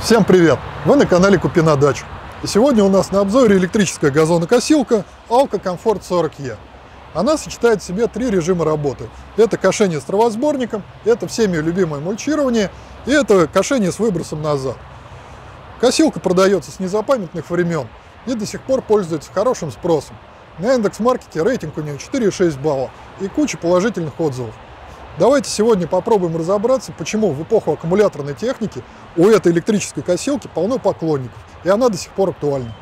Всем привет! Вы на канале Купи на дачу. И сегодня у нас на обзоре электрическая газонокосилка Alka Comfort 40E. Она сочетает в себе три режима работы. Это кошение с травосборником, это всеми любимое мульчирование и это кошение с выбросом назад. Косилка продается с незапамятных времен и до сих пор пользуется хорошим спросом. На индекс-маркете рейтинг у нее 4,6 балла и куча положительных отзывов. Давайте сегодня попробуем разобраться, почему в эпоху аккумуляторной техники у этой электрической косилки полно поклонников, и она до сих пор актуальна.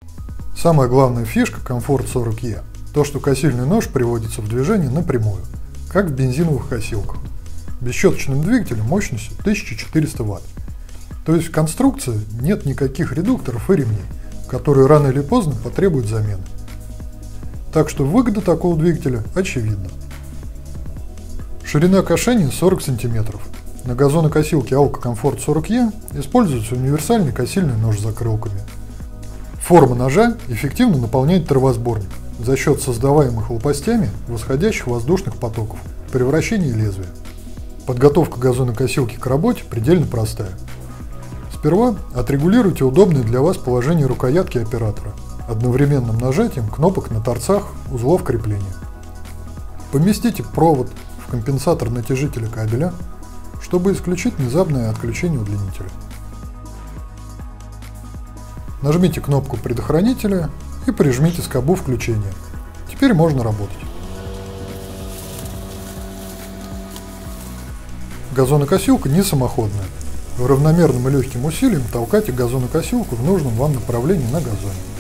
Самая главная фишка Comfort 40E – то, что косильный нож приводится в движение напрямую, как в бензиновых косилках, бесщеточным двигателем мощностью 1400 Вт. То есть в конструкции нет никаких редукторов и ремней, которые рано или поздно потребуют замены. Так что выгода такого двигателя очевидна. Ширина кошения 40 см. На газонокосилке Alka Comfort 40E используется универсальный косильный нож с закрылками. Форма ножа эффективно наполняет травосборник за счет создаваемых лопастями восходящих воздушных потоков при вращении лезвия. Подготовка газонокосилки к работе предельно простая. Сперва отрегулируйте удобное для вас положение рукоятки оператора одновременным нажатием кнопок на торцах узлов крепления. Поместите провод в компенсатор натяжителя кабеля, чтобы исключить внезапное отключение удлинителя. Нажмите кнопку предохранителя и прижмите скобу включения. Теперь можно работать. Газонокосилка не самоходная. Равномерным и легким усилием толкайте газонокосилку в нужном вам направлении на газоне.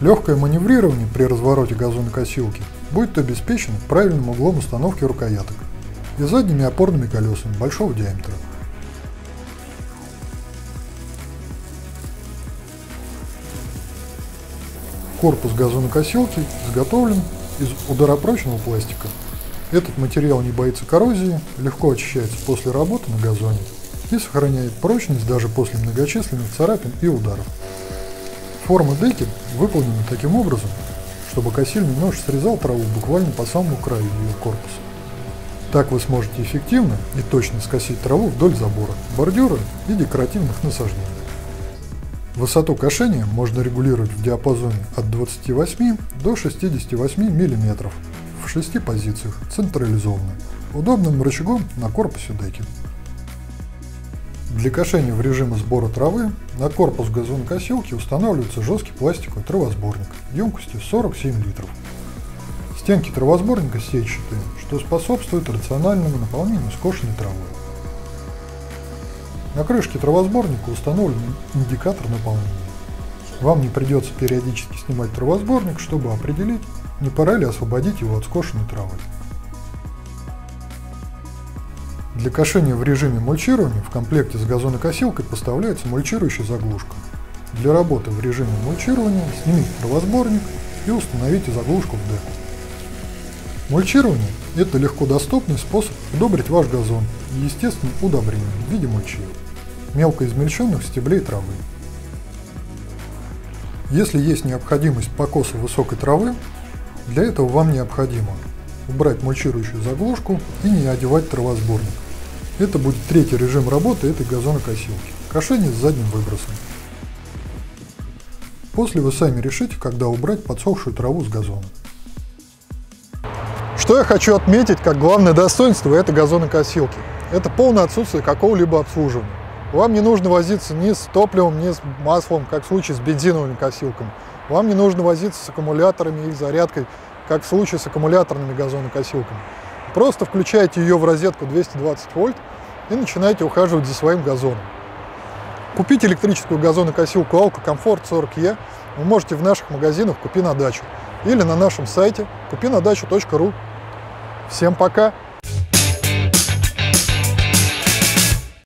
Легкое маневрирование при развороте газонокосилки будет обеспечено правильным углом установки рукояток и задними опорными колесами большого диаметра. Корпус газонокосилки изготовлен из ударопрочного пластика. Этот материал не боится коррозии, легко очищается после работы на газоне и сохраняет прочность даже после многочисленных царапин и ударов. Форма деки выполнена таким образом, чтобы косильный нож срезал траву буквально по самому краю ее корпуса. Так вы сможете эффективно и точно скосить траву вдоль забора, бордюра и декоративных насаждений. Высоту кошения можно регулировать в диапазоне от 28 до 68 мм в 6 позициях, централизованно, удобным рычагом на корпусе деки. Для кошения в режиме сбора травы на корпус газонокосилки устанавливается жесткий пластиковый травосборник емкостью 47 литров. Стенки травосборника сетчатые, что способствует рациональному наполнению скошенной травой. На крышке травосборника установлен индикатор наполнения. Вам не придется периодически снимать травосборник, чтобы определить, не пора ли освободить его от скошенной травы. Для кошения в режиме мульчирования в комплекте с газонокосилкой поставляется мульчирующая заглушка. Для работы в режиме мульчирования снимите травосборник и установите заглушку в деку. Мульчирование – это легко доступный способ удобрить ваш газон и естественным удобрением в виде мульчи, мелко измельченных стеблей травы. Если есть необходимость покоса высокой травы, для этого вам необходимо убрать мульчирующую заглушку и не одевать травосборник. Это будет третий режим работы этой газонокосилки. Кошение с задним выбросом. После вы сами решите, когда убрать подсохшую траву с газона. Что я хочу отметить как главное достоинство этой газонокосилки. Это полное отсутствие какого-либо обслуживания. Вам не нужно возиться ни с топливом, ни с маслом, как в случае с бензиновыми косилками. Вам не нужно возиться с аккумуляторами и зарядкой, как в случае с аккумуляторными газонокосилками. Просто включаете ее в розетку 220 вольт и начинаете ухаживать за своим газоном. Купить электрическую газонокосилку Alka Comfort 40E вы можете в наших магазинах «Купи на дачу» или на нашем сайте купинадачу.ру. Всем пока!